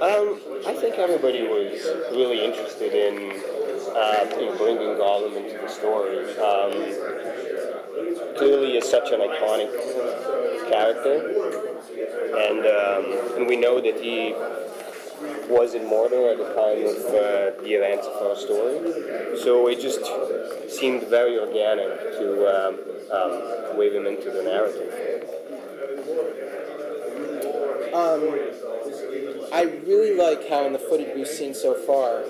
Um, I think everybody was really interested in, uh, in bringing Gollum into the story. Um, clearly, is such an iconic character, and um, and we know that he was in Mordor at the time of uh, the events of our story. So it just seemed very organic to um, um, wave him into the narrative. I really like how in the footage we've seen so far,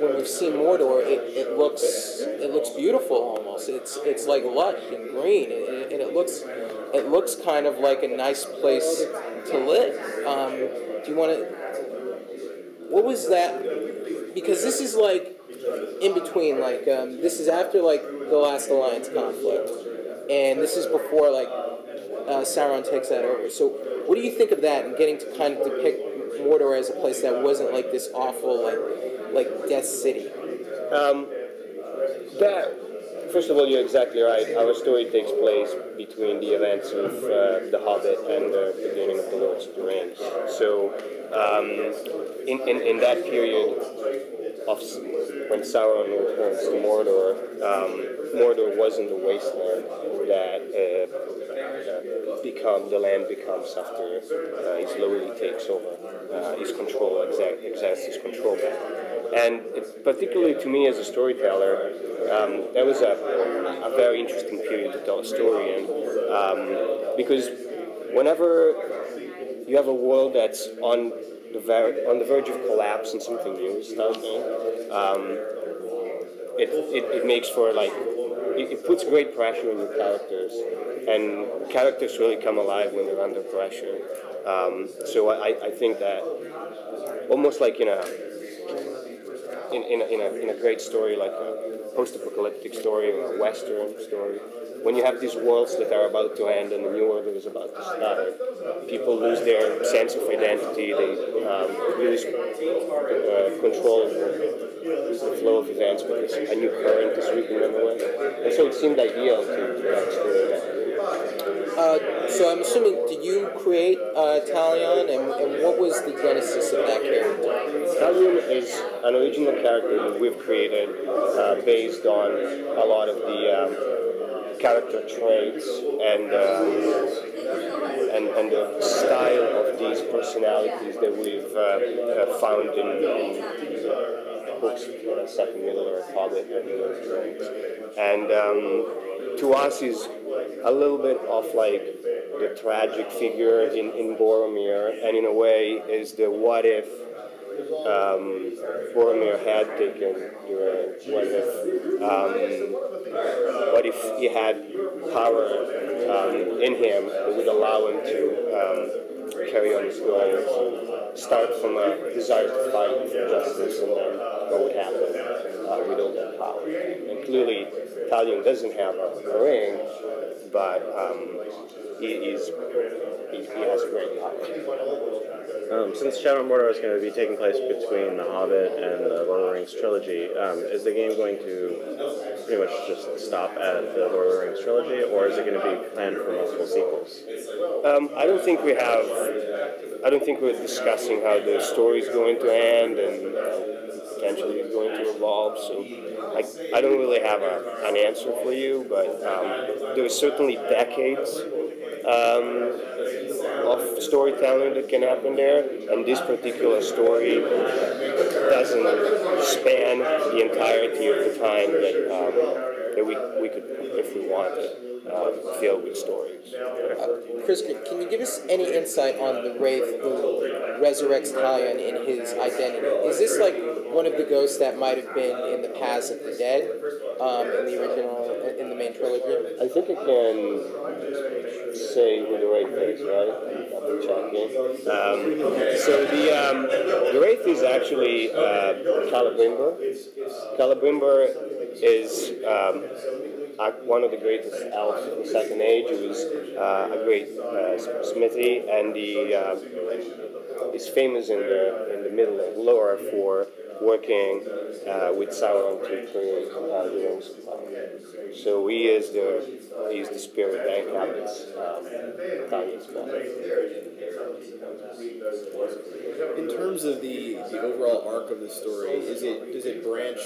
when we've seen Mordor, it, it looks it looks beautiful almost. It's it's like lush and green, and, and it looks it looks kind of like a nice place to live. Um, do you want to? What was that? Because this is like in between. Like um, this is after like the last alliance conflict, and this is before like uh, Sauron takes that over. So, what do you think of that and getting to kind of depict Mordor as a place that wasn't like this awful like like Death City? Um, that, first of all, you're exactly right. Our story takes place between the events of uh, The Hobbit and the beginning of The Lord of the Rings. So, um, in, in, in that period of when Sauron returns to Mordor, um, Mordor wasn't the wasteland that uh, uh, become the land becomes after uh, he slowly takes over uh, his control, exact, exerts his control back. And it, particularly to me as a storyteller, um, that was a, a very interesting period to tell a story in um, because whenever you have a world that's on the ver- on the verge of collapse and something new is starting, um, it, it, it makes for like it, it puts great pressure on your characters and characters really come alive when they're under pressure. Um, so I, I think that almost like in a in, in, a, in, a, in a great story like a post-apocalyptic story or a western story when you have these worlds that are about to end and a new order is about to start people lose their sense of identity they um, lose uh, control of the flow of events because a new current is sweeping them away and so it seemed ideal to that story Uh, so I'm assuming, did you create uh, Talion, and, and what was the genesis of that character? Talion is an original character that we've created uh, based on a lot of the um, character traits and, um, and and the style of these personalities that we've uh, uh, found in, in books uh, set in Middle Hobbit, and the um, to us is a little bit of like the tragic figure in, in Boromir, and in a way is the what if um, Boromir had taken Durin, what if um, he had power um, in him that would allow him to um, carry on his goals, start from a desire to fight for justice, and then what would happen uh, with all that power. And clearly, Talion doesn't have a, a ring, but um, he, he's, he, he has great power. Um, since Shadow Mordor is going to be taking place between The Hobbit and the Lord of the Rings trilogy, um, is the game going to pretty much just stop at the Lord of the Rings trilogy, or is it going to be planned for multiple sequels? Um, I don't think we have. I don't think we're discussing how the story is going to end and potentially going to evolve. So I, I don't really have a, an answer for you, but um, there is certainly decades um, of storytelling that can happen there, and this particular story doesn't span the entirety of the time that um, that we, we could, if we wanted, uh, fill with stories. Chris, can can you give us any insight on the Wraith who resurrects Talion in his identity? Is this like one of the ghosts that might have been in the past of the dead um, in the original, in the main trilogy? I think I can say who the Wraith is, right? After. Um, so the um, the Wraith is actually uh, Celebrimbor. Celebrimbor is um, one of the greatest elves of the Second Age. He was uh, a great uh, smithy, and he uh, is famous in the in the Middle Earth lore for working uh, with Sauron to create uh, the of Power. So he is the he is the spirit that inhabits um. In terms of the, the overall arc of the story, is it does it branch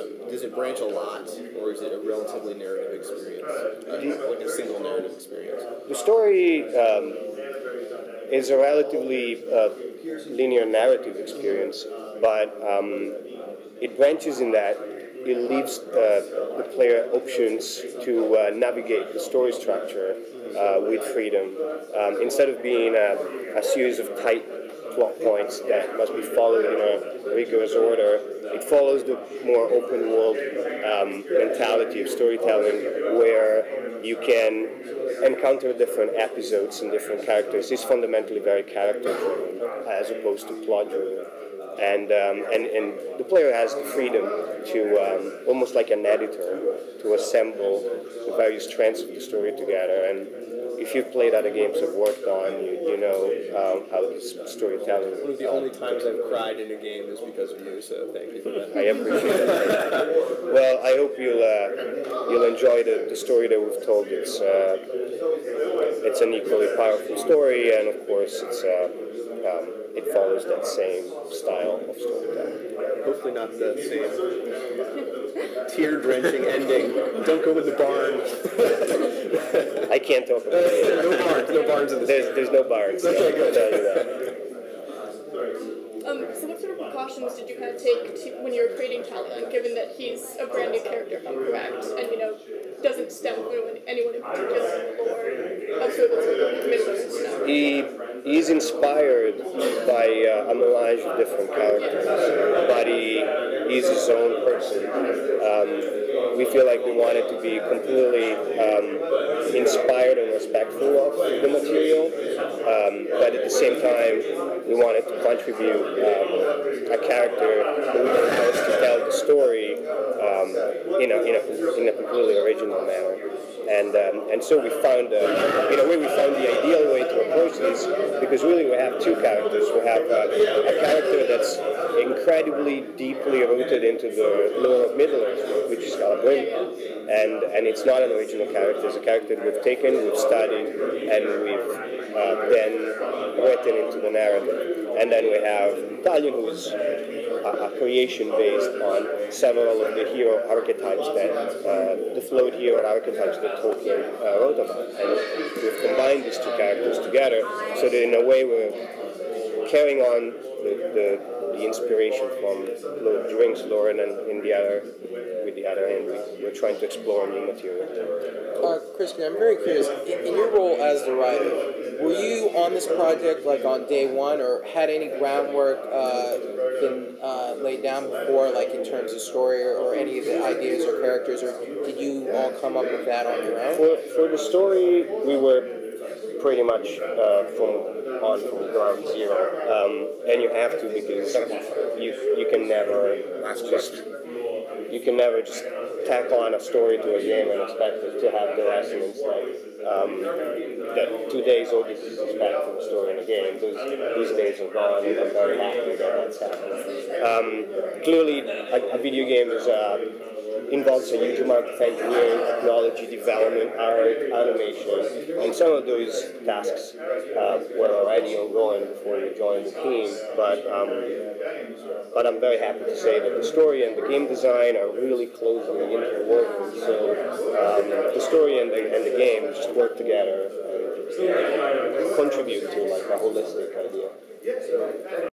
um, does it branch a lot, or is it a relatively narrative experience, uh, like a single narrative experience? The story um, is a relatively uh, linear narrative experience, but um, it branches in that it leaves uh, the player options to uh, navigate the story structure uh, with freedom. Um, instead of being a, a, series of tight plot points that must be followed in a rigorous order, it follows the more open world um, mentality of storytelling where you can encounter different episodes and different characters. It's fundamentally very character driven as opposed to plot driven and, um, and, and the player has the freedom to, um, almost like an editor, to assemble the various strands of the story together. And if you've played other games I've worked on, you, you know um, how this storytelling. One of the only times I've cried in a game is because of you, so thank you for that. I appreciate it. well, I hope you'll uh, you'll enjoy the, the story that we've told. It's uh, it's an equally powerful story, and of course, it's. Uh, um, it follows that same style of storytelling. Hopefully, not the same tear drenching ending. Don't go in the barn. I can't talk about it. No barns. No barns in this. There's, there's no barns. Okay, good. I'll tell you that. Um, so what sort of precautions did you kind of take to, when you were creating Talion, given that he's a brand new character, if I'm correct, and you know doesn't stem from anyone in particular, or of sort of the stuff? He he's inspired by uh, a melange of different characters, but he he's his own person. Um, we feel like we wanted to be completely um, inspired and respectful of the material, um, but at the same time, we wanted to contribute um, a character who was to tell the story um, in, a, in, a, in a completely original manner. And, um, and so we found, uh, in a way, we found the ideal way to approach this because really we have two characters. We have uh, a character that's incredibly deeply rooted into the lore of Middle Earth, which is Celebrimbor. And, and it's not an original character. It's a character we've taken, we've studied, and we've uh, then written into the narrative. And then we have Talion, who's a, a, creation based on several of the hero archetypes that uh, the flawed hero archetypes that Tolkien uh, wrote about. And we've combined these two characters together so that in a way we're carrying on the, the, the inspiration from Lord of the Rings lore and then in the other with the other hand we, we're trying to explore new material. Uh, Christian, I'm very curious. In, in your role as the writer, were you on this project like on day one, or had any groundwork uh, been uh, laid down before, like in terms of story or, or, any of the ideas or characters, or did you all come up with that on your own? For, for the story, we were pretty much uh, from on from ground zero, um, and you have to because you you can never just you can never just tack on a story to a game and expect it to have the resonance like um, that two days old is expect from a story in a game. Those, those days are gone, and I'm very happy that that's happened. Um, clearly, a, a, video game is uh, involves a huge amount of engineering, technology, development, art, animation, and some of those tasks uh, were already ongoing before you joined the team. But um, but I'm very happy to say that the story and the game design are really closely interwoven. So um, the story and the, and the game just work together and contribute to like a holistic idea.